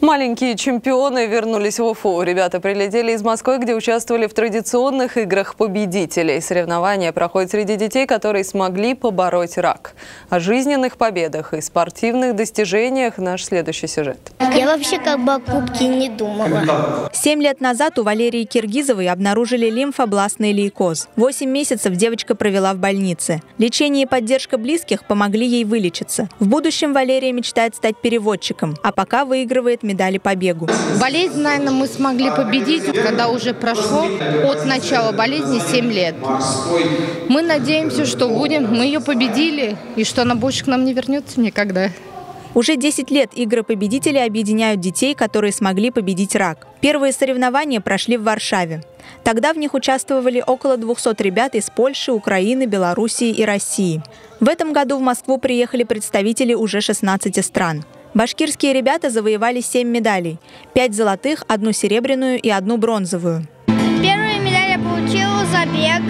Маленькие чемпионы вернулись в Уфу. Ребята прилетели из Москвы, где участвовали в традиционных играх победителей. Соревнования проходят среди детей, которые смогли побороть рак. О жизненных победах и спортивных достижениях наш следующий сюжет. Я вообще как бы о кубке не думала. Семь лет назад у Валерии Киргизовой обнаружили лимфобластный лейкоз. Восемь месяцев девочка провела в больнице. Лечение и поддержка близких помогли ей вылечиться. В будущем Валерия мечтает стать переводчиком, а пока выигрывает медали по бегу. Болезнь, наверное, мы смогли победить, когда уже прошло от начала болезни 7 лет. Мы надеемся, что будем, мы ее победили, и что она больше к нам не вернется никогда. Уже 10 лет игры победителей объединяют детей, которые смогли победить рак. Первые соревнования прошли в Варшаве. Тогда в них участвовали около 200 ребят из Польши, Украины, Белоруссии и России. В этом году в Москву приехали представители уже 16 стран. Башкирские ребята завоевали 7 медалей. 5 золотых, одну серебряную и одну бронзовую. Первую медаль я получила за бег,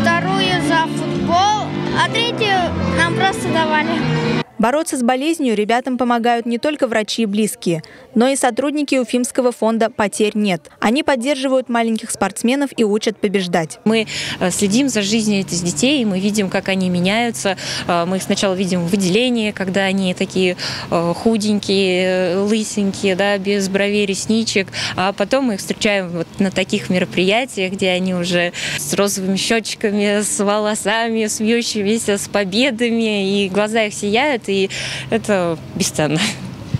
вторую за футбол, а третью нам просто давали. Бороться с болезнью ребятам помогают не только врачи и близкие, но и сотрудники Уфимского фонда «Потерь нет». Они поддерживают маленьких спортсменов и учат побеждать. Мы э, следим за жизнью этих детей, мы видим, как они меняются. Э, мы их сначала видим в выделении, когда они такие э, худенькие, лысенькие, да, без бровей, ресничек. А потом мы их встречаем вот на таких мероприятиях, где они уже с розовыми щечками, с волосами, смеющимися, с победами, и глаза их сияют, и это бесценно.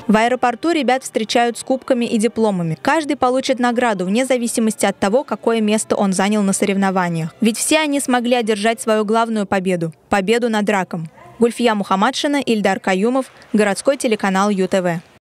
В аэропорту ребят встречают с кубками и дипломами. Каждый получит награду вне зависимости от того, какое место он занял на соревнованиях. Ведь все они смогли одержать свою главную победу – победу над раком. Гульфия Мухаммадшина, Ильдар Каюмов, городской телеканал ЮТВ.